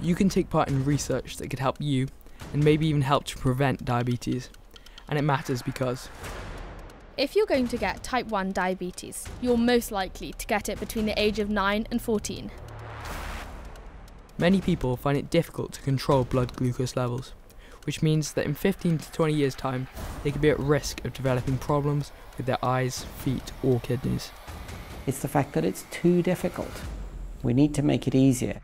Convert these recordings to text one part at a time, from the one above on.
You can take part in research that could help you and maybe even help to prevent diabetes. And it matters because If you're going to get type 1 diabetes, you're most likely to get it between the age of 9 and 14. many people find it difficult to control blood glucose levels, which means that in 15 to 20 years' time, they could be at risk of developing problems with their eyes, feet, or kidneys. It's the fact that it's too difficult. We need to make it easier.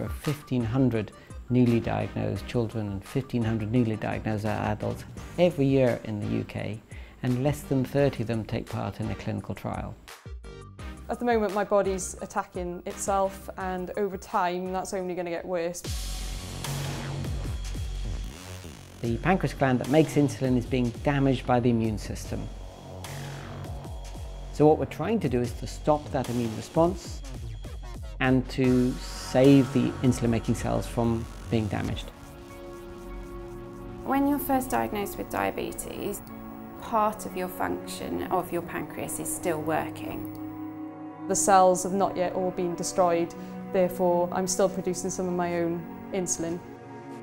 There are 1,500 newly diagnosed children and 1,500 newly diagnosed adults every year in the UK, and less than 30 of them take part in a clinical trial. At the moment, my body's attacking itself, and over time, that's only going to get worse. The pancreas gland that makes insulin is being damaged by the immune system. So what we're trying to do is to stop that immune response and to save the insulin-making cells from being damaged. When you're first diagnosed with diabetes, part of your function of your pancreas is still working. The cells have not yet all been destroyed, therefore, I'm still producing some of my own insulin.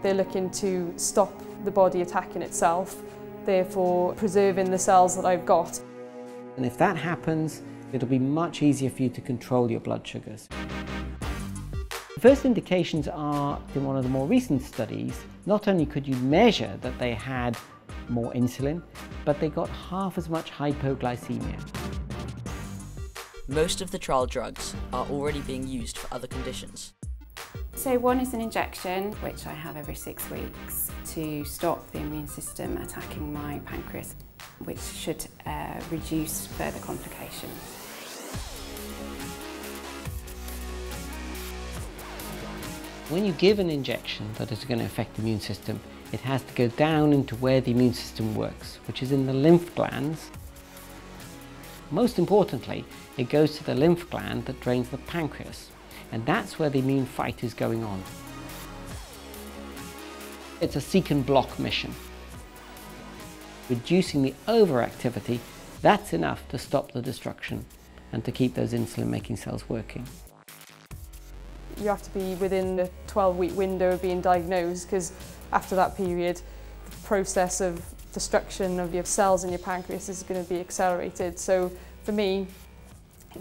They're looking to stop the body attacking itself, therefore, preserving the cells that I've got. And if that happens, it'll be much easier for you to control your blood sugars. The first indications are in one of the more recent studies, not only could you measure that they had more insulin, but they got half as much hypoglycemia. Most of the trial drugs are already being used for other conditions. So one is an injection, which I have every six weeks to stop the immune system attacking my pancreas, which should uh, reduce further complications. When you give an injection that is going to affect the immune system, it has to go down into where the immune system works, which is in the lymph glands. Most importantly, it goes to the lymph gland that drains the pancreas, and that's where the immune fight is going on. It's a seek and block mission. Reducing the overactivity, that's enough to stop the destruction and to keep those insulin-making cells working. You have to be within the 12-week window of being diagnosed, because after that period, the process of destruction of your cells in your pancreas is going to be accelerated. So for me,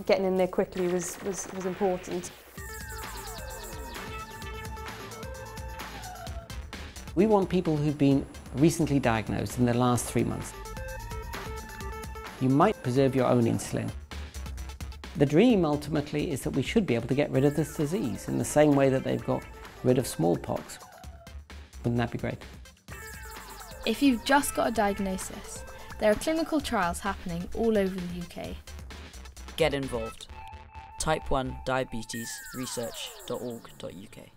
getting in there quickly was, was, was important. We want people who've been recently diagnosed in the last three months. You might preserve your own insulin. The dream ultimately is that we should be able to get rid of this disease in the same way that they've got rid of smallpox. Wouldn't that be great? If you've just got a diagnosis, there are clinical trials happening all over the UK. Get involved. Type 1 Diabetes Research.org.uk